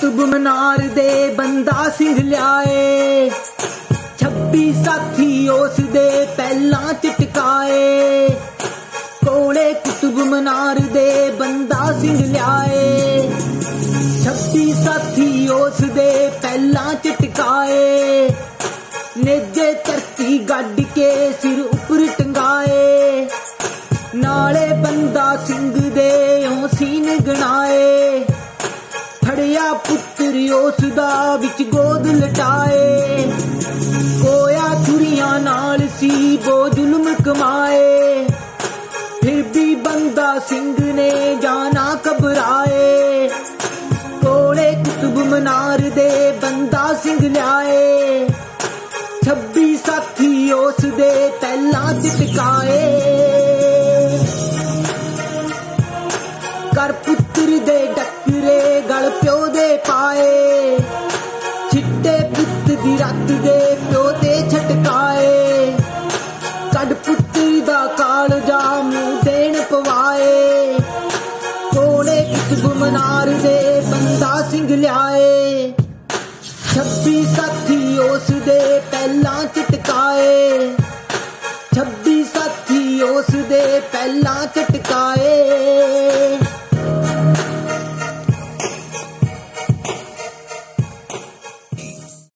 ਕੁਤਬ ਮਨਾਰ ਦੇ ਬੰਦਾ ਸਿੰਘ ਲਿਆਏ। 26 ਸਾਥੀ ਉਸ ਦੇ ਪਹਿਲਾਂ ਚਟਕਾਏ। ਕੋਲੇ ਕੁਤਬ ਮਨਾਰ ਦੇ ਬੰਦਾ ਸਿੰਘ ਲਿਆਏ। 26 ਸਾਥੀ ਉਸ ਦੇ ਪਹਿਲਾਂ ਚਟਕਾਏ। ਨੇਜੇ ਧਰਤੀ ਗੱਡ ਕੇ ਸਿਰ ਉੱਪਰ ਟੰਗਾਏ। ਨਾਲੇ ਬੰਦਾ ਸਿੰਘ ਦੇ ਉਹ ਸੀਨ ਗਣਾਏ। ਪੁੱਤਰ ਉਸ ਦਾ ਵਿੱਚ ਗੋਦ ਲਟਾਏ। ਕੋਇਆ ਛੁਰੀਆਂ ਨਾਲ ਸੀ ਬੋ ਜ਼ੁਲਮ ਕਮਾਏ ਫਿਰ ਵੀ ਬੰਦਾ ਸਿੰਘ ਨੇ ਜਾਣਾ ਘਬਰਾਏ। ਕੋਲੇ ਕੁਤਬ ਮਨਾਰ ਦੇ ਬੰਦਾ ਸਿੰਘ ਲਿਆਏ। 26 ਸਾਥੀ ਉਸ ਦੇ ਪਹਿਲਾਂ ਚਟਕਾਏ ਕਰ ਪੁੱਤਰ ਦੇ ਡੱਕਰੇ ਛਿੱਟੇ ਪੁੱਤ ਦੀ ਰੱਤ ਦੇ ਪਿਓ ਤੇ ਛਟਕਾਏ। ਕੱਢ ਪੁੱਤਰ ਦਾ ਕਾਲ ਜਾ ਮੂੰਹ ਦੇਣ ਪਵਾਏ। ਕੋਲੇ ਕੁਤਬ ਗੁਮਨਾਰ ਦੇ ਬੰਦਾ ਸਿੰਘ ਲਿਆਏ। 26 ਸਾਥੀ ਉਸ ਦੇ ਪਹਿਲਾਂ ਚਟਕਾਏ 26 ਸਾਥੀ ਉਸ ਦੇ ਪਹਿਲਾਂ ਚਟਕਾਏ